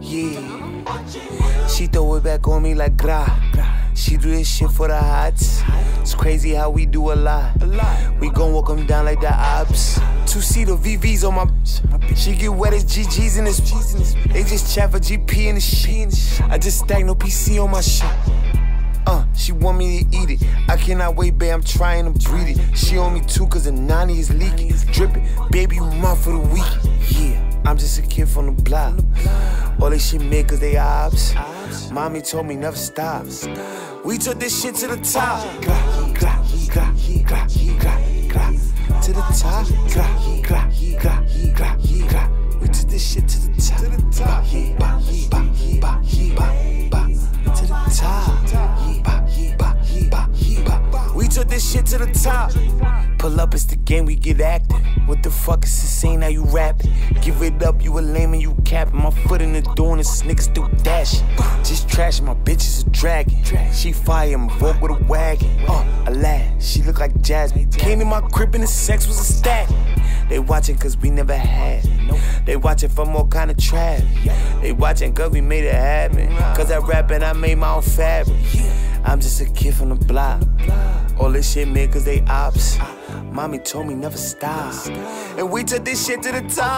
Yeah. She throw it back on me like gra. She do this shit for the hots. It's crazy how we do a lot. We gon' walk 'em down like the ops. Two seater VVs on my. She get wet as GG's in this. They just chat for GP in the shit. I just stack no PC on my shit. Uh, she want me to eat it. I cannot wait, babe. I'm trying to breathe it. She on me too, cause the 90 is leaking. Dripping. Baby, you mouth for the week. Yeah, I'm just a kid from the block. All this shit made cause they ops. Mommy told me never stop. We took this shit to the top. To the top. Took this shit to the top. Pull up, it's the game, we get active. What the fuck is this scene? How you rapping? Give it up, you a lame and you capping. My foot in the door and this nigga still dashing. Just trashing, my bitch is a dragon. She fire, I'm with a wagon. Uh, a lad, she look like Jasmine. Came in my crib and the sex was a stat. They watching cause we never had. They watching for more kind of trap. They watching cause we made it happen. Cause I rap and I made my own fabric. I'm just a kid from the block. All this shit cause they ops. Mommy told me never stop. And we took this shit to the top.